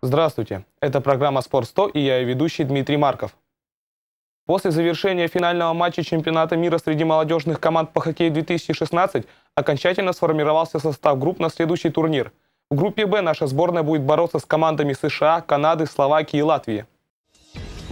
Здравствуйте, это программа «Спорт 100» и я ее ведущий Дмитрий Марков. После завершения финального матча чемпионата мира среди молодежных команд по хоккею 2016 окончательно сформировался состав групп на следующий турнир. В группе «Б» наша сборная будет бороться с командами США, Канады, Словакии и Латвии.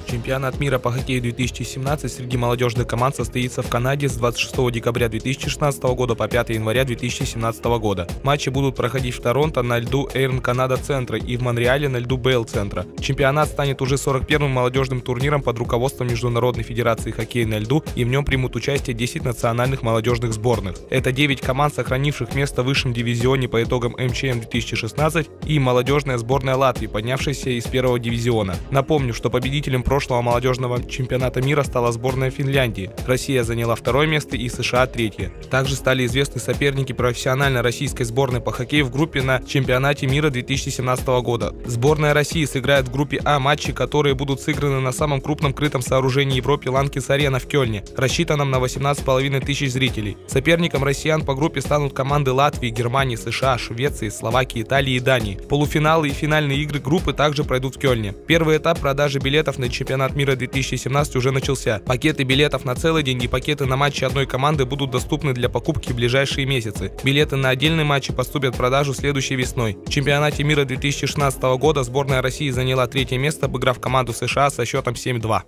Чемпионат мира по хоккею 2017 среди молодежных команд состоится в Канаде с 26 декабря 2016 года по 5 января 2017 года. Матчи будут проходить в Торонто на льду Эйрн Канада Центра и в Монреале на льду Бейл Центра. Чемпионат станет уже 41-м молодежным турниром под руководством Международной Федерации хоккея на льду и в нем примут участие 10 национальных молодежных сборных. Это 9 команд, сохранивших место в высшем дивизионе по итогам МЧМ 2016 и молодежная сборная Латвии, поднявшаяся из первого дивизиона. Напомню, что победителем прошлого прошлого молодежного чемпионата мира стала сборная Финляндии. Россия заняла второе место и США третье. Также стали известны соперники профессиональной российской сборной по хоккею в группе на чемпионате мира 2017 года. Сборная России сыграет в группе А матчи, которые будут сыграны на самом крупном крытом сооружении Европе Ланкис Арена в Кёльне, рассчитанном на 18,5 тысяч зрителей. Соперником россиян по группе станут команды Латвии, Германии, США, Швеции, Словакии, Италии и Дании. Полуфиналы и финальные игры группы также пройдут в Кёльне. Первый этап продажи билетов на чемпионат чемпионат мира 2017 уже начался. Пакеты билетов на целый день и пакеты на матчи одной команды будут доступны для покупки в ближайшие месяцы. Билеты на отдельные матчи поступят в продажу следующей весной. В чемпионате мира 2016 года сборная России заняла третье место, обыграв команду США со счетом 7-2.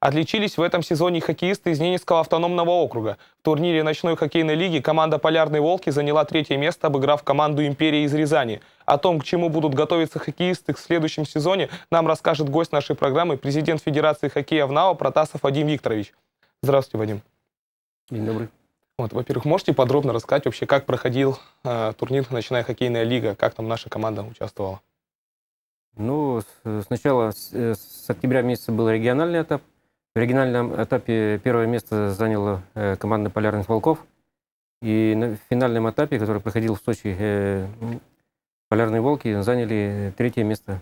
Отличились в этом сезоне хоккеисты из Ненецкого автономного округа. В турнире ночной хоккейной лиги команда «Полярные волки» заняла третье место, обыграв команду «Империя» из Рязани. О том, к чему будут готовиться хоккеисты в следующем сезоне, нам расскажет гость нашей программы, президент Федерации хоккея ВНАО Протасов Вадим Викторович. Здравствуйте, Вадим. День добрый. Вот, во-первых, можете подробно рассказать вообще, как проходил э, турнир «Ночная хоккейная лига», как там наша команда участвовала? Ну, сначала с, э, с октября месяца был региональный этап – в региональном этапе первое место заняла э, команда «Полярных волков». И на финальном этапе, который проходил в Сочи, э, «Полярные волки» заняли третье место,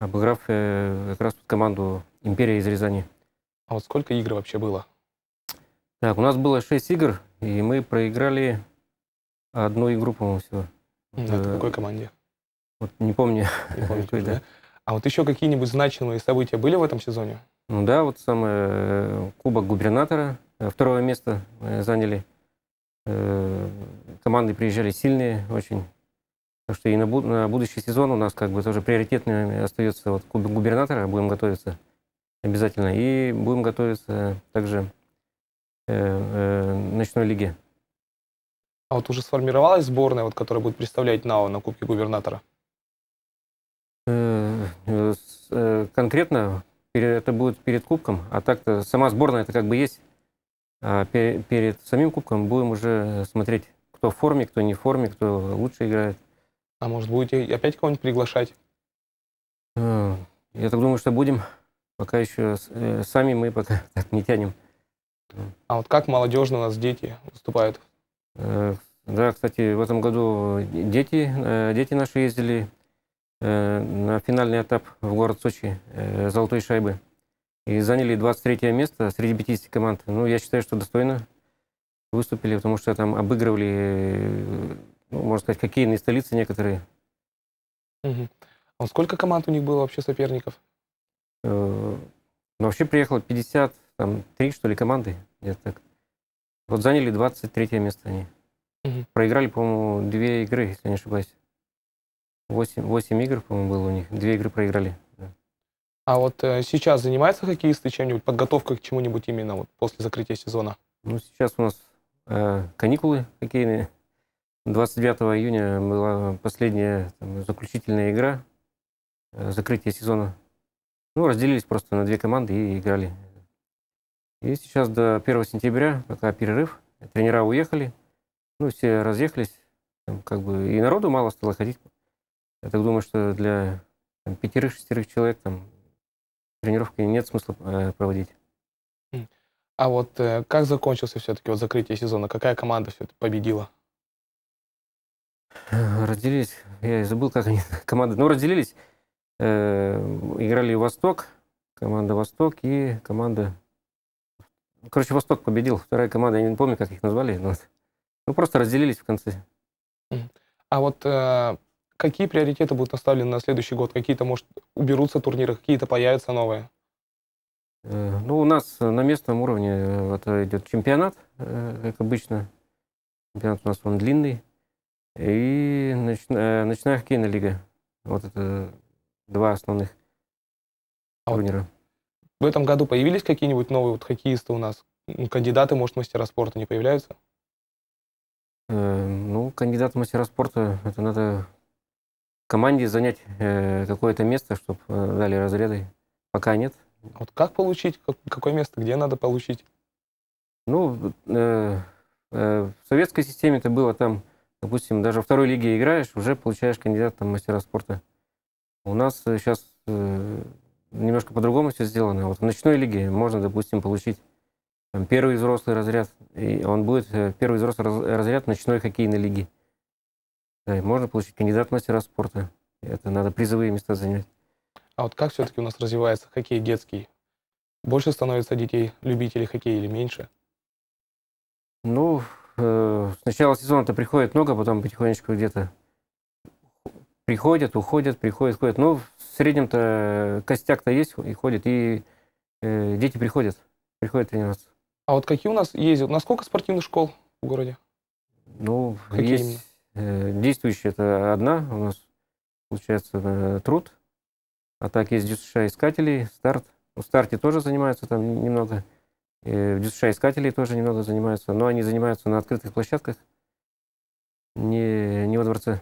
обыграв э, как раз команду «Империя» из Рязани. А вот сколько игр вообще было? Так, у нас было шесть игр, и мы проиграли одну игру, по-моему, всего. Это какой команде? Вот не помню. Не помните, да? А вот еще какие-нибудь значимые события были в этом сезоне? Ну да, вот самый э, Кубок губернатора, э, второе место заняли. Э, команды приезжали сильные очень. Так что и на, на будущий сезон у нас как бы тоже приоритетным остается вот Кубок губернатора, будем готовиться обязательно. И будем готовиться также э, э, ночной лиге. А вот уже сформировалась сборная, вот, которая будет представлять НАО на Кубке губернатора? Конкретно это будет перед кубком, а так-то сама сборная это как бы есть. А перед самим кубком будем уже смотреть, кто в форме, кто не в форме, кто лучше играет. А может, будете опять кого-нибудь приглашать? А, я так думаю, что будем. Пока еще э, сами мы пока так не тянем. А вот как молодежно у нас дети выступают? Э, да, кстати, в этом году дети, э, дети наши ездили Э, на финальный этап в город Сочи э, «Золотой шайбы». И заняли 23 место среди 50 команд. Ну, я считаю, что достойно выступили, потому что там обыгрывали, э, ну, можно сказать, хоккейные столицы некоторые. Угу. А сколько команд у них было вообще соперников? Ну, вообще приехало 53, что ли, команды. Где-то так. Вот заняли 23 место они. Угу. Проиграли, по-моему, две игры, если не ошибаюсь. 8, 8 игр, по-моему, было у них. Две игры проиграли. А вот э, сейчас занимаются хоккеисты чем-нибудь, подготовкой к чему-нибудь именно вот после закрытия сезона? Ну, сейчас у нас э, каникулы хоккейные. 29 июня была последняя там, заключительная игра, э, закрытие сезона. Ну, разделились просто на две команды и играли. И сейчас до 1 сентября, пока перерыв, тренера уехали, ну, все разъехались, там, как бы, и народу мало стало ходить я так думаю, что для пятерых-шестерых человек там тренировки нет смысла э, проводить. А вот э, как закончился все-таки вот закрытие сезона? Какая команда все-таки победила? Разделились, я забыл, как они, команды, ну, разделились. Э, играли Восток, команда Восток и команда... Короче, Восток победил. Вторая команда, я не помню, как их назвали, но Ну, просто разделились в конце. А вот э, какие приоритеты будут наставлены на следующий год? Какие-то, может, уберутся турниры, какие-то появятся новые? Э, Ну, у нас на местном уровне э, вот идет чемпионат, э, как обычно. Чемпионат у нас он длинный. И ноч- э, ночная хоккейная лига. Вот это два основных А вот турнира. В этом году появились какие-нибудь новые вот хоккеисты у нас? Кандидаты, может, мастера спорта не появляются? Э, Ну, кандидат в мастера спорта, это надо команде занять э, какое-то место, чтобы дали разряды. Пока нет. Вот как получить? Как- Какое место? Где надо получить? Ну, э, э, в советской системе это было там, допустим, даже второй лиге играешь, уже получаешь кандидата в мастера спорта. У нас сейчас немножко по-другому все сделано. Вот в ночной лиге можно, допустим, получить там, первый взрослый разряд, и он будет э, первый взрослый раз- разряд ночной хоккейной лиги. Да, и можно получить кандидат в мастера спорта. Это надо призовые места занять. А вот как все-таки у нас развивается хоккей детский? Больше становится детей, любителей хоккея или меньше? Ну, э, с начала сезона-то приходит много, потом потихонечку где-то приходят, уходят, приходят, уходят. Ну, в среднем-то костяк-то есть и ходит, и э, дети приходят, приходят тренироваться. А вот какие у нас ездят? На сколько спортивных школ в городе? Ну, Какие есть действующая, это одна у нас, получается, э, труд. А так есть ДЮСШ искателей, старт. В старте тоже занимаются там немного. Э, В ДЮСШ искателей тоже немного занимаются, но они занимаются на открытых площадках, не, не во дворце.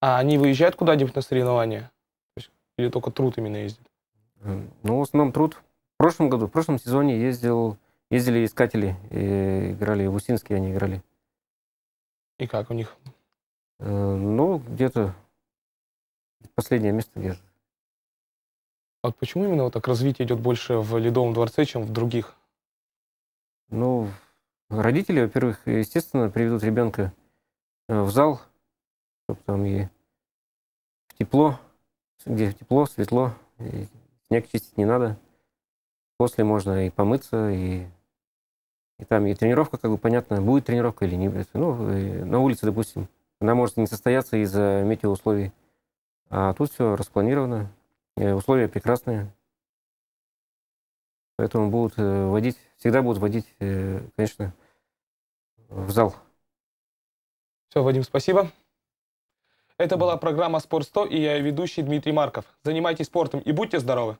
А они выезжают куда-нибудь на соревнования? Или только труд именно ездит? Э, Ну, в основном труд. В прошлом году, в прошлом сезоне ездил, ездили искатели, и играли в Усинске, они играли. И как у них? Э, Ну, где-то последнее место где-то. А почему именно вот так развитие идет больше в Ледовом дворце, чем в других? Ну, родители, во-первых, естественно, приведут ребенка э, в зал, чтобы там и в тепло, где тепло, светло, и снег чистить не надо. После можно и помыться, и, и там и тренировка, как бы понятно, будет тренировка или не будет. Ну, и на улице, допустим, она может не состояться из-за метеоусловий. А тут все распланировано, условия прекрасные. Поэтому будут э, водить, всегда будут водить, э, конечно, в зал. Все, Вадим, спасибо. Это была программа «Спорт 100» и я ведущий Дмитрий Марков. Занимайтесь спортом и будьте здоровы!